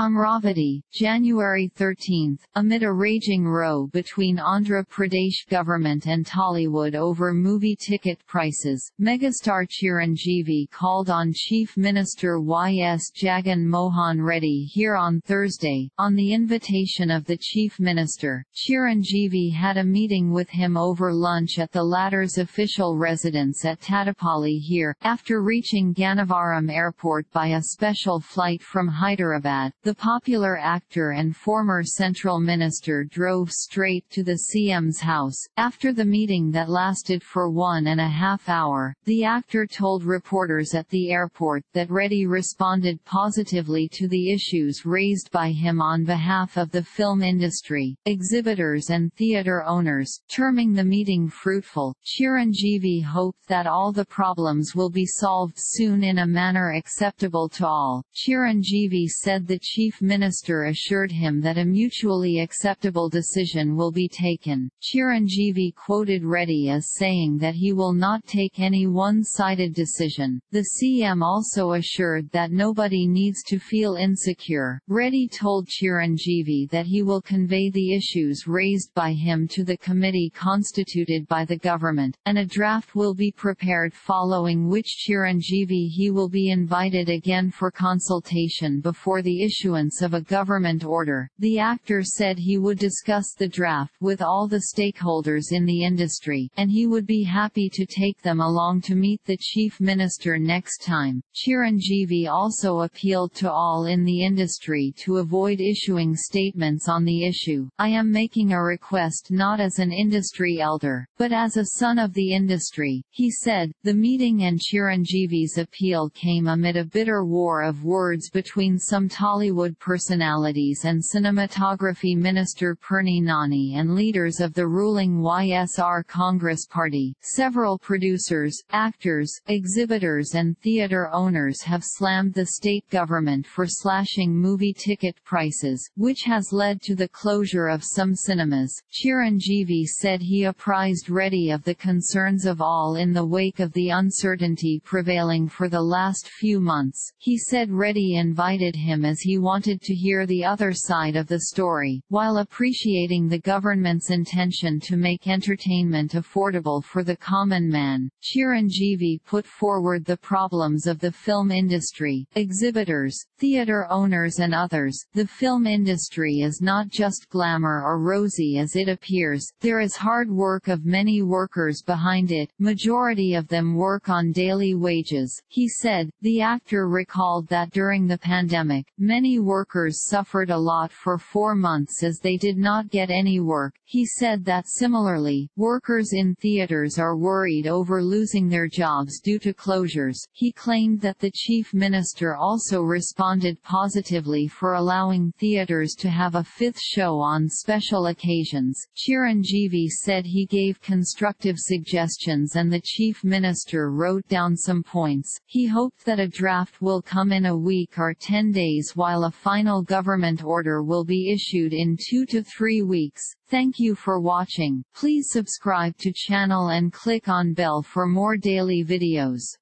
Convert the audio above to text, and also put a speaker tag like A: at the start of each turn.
A: Amaravati, January 13. Amid a raging row between Andhra Pradesh government and Tollywood over movie ticket prices, megastar Chiranjeevi called on Chief Minister Y.S. Jagan Mohan Reddy here on Thursday. On the invitation of the Chief Minister, Chiranjeevi had a meeting with him over lunch at the latter's official residence at Tadepalli here, after reaching Gannavaram Airport by a special flight from Hyderabad. The popular actor and former central minister drove straight to the CM's house. After the meeting that lasted for one and a half hour, the actor told reporters at the airport that Reddy responded positively to the issues raised by him on behalf of the film industry, exhibitors and theatre owners, terming the meeting fruitful. Chiranjeevi hoped that all the problems will be solved soon in a manner acceptable to all. Chiranjeevi said the chief Minister assured him that a mutually acceptable decision will be taken. Chiranjeevi quoted Reddy as saying that he will not take any one-sided decision. The CM also assured that nobody needs to feel insecure. Reddy told Chiranjeevi that he will convey the issues raised by him to the committee constituted by the government, and a draft will be prepared following which Chiranjeevi he will be invited again for consultation before the issue issuance of a government order, the actor said he would discuss the draft with all the stakeholders in the industry, and he would be happy to take them along to meet the chief minister next time. Chiranjeevi also appealed to all in the industry to avoid issuing statements on the issue. I am making a request not as an industry elder, but as a son of the industry, he said. The meeting and Chiranjeevi's appeal came amid a bitter war of words between some Tollywood Bollywood personalities and cinematography minister Perni Nani and leaders of the ruling YSR Congress Party. Several producers, actors, exhibitors and theatre owners have slammed the state government for slashing movie ticket prices, which has led to the closure of some cinemas. Chiranjeevi said he apprised Reddy of the concerns of all in the wake of the uncertainty prevailing for the last few months. He said Reddy invited him as he wanted to hear the other side of the story, while appreciating the government's intention to make entertainment affordable for the common man. Chiranjeevi put forward the problems of the film industry, exhibitors, theatre owners and others. The film industry is not just glamour or rosy as it appears, there is hard work of many workers behind it, majority of them work on daily wages, he said. The actor recalled that during the pandemic, many workers suffered a lot for four months as they did not get any work. He said that similarly, workers in theaters are worried over losing their jobs due to closures. He claimed that the chief minister also responded positively for allowing theaters to have a fifth show on special occasions. Chiranjeevi said he gave constructive suggestions and the chief minister wrote down some points. He hoped that a draft will come in a week or 10 days while a a final government order will be issued in two to three weeks. Thank you for watching. Please subscribe to channel and click on bell for more daily videos.